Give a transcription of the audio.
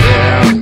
Yeah.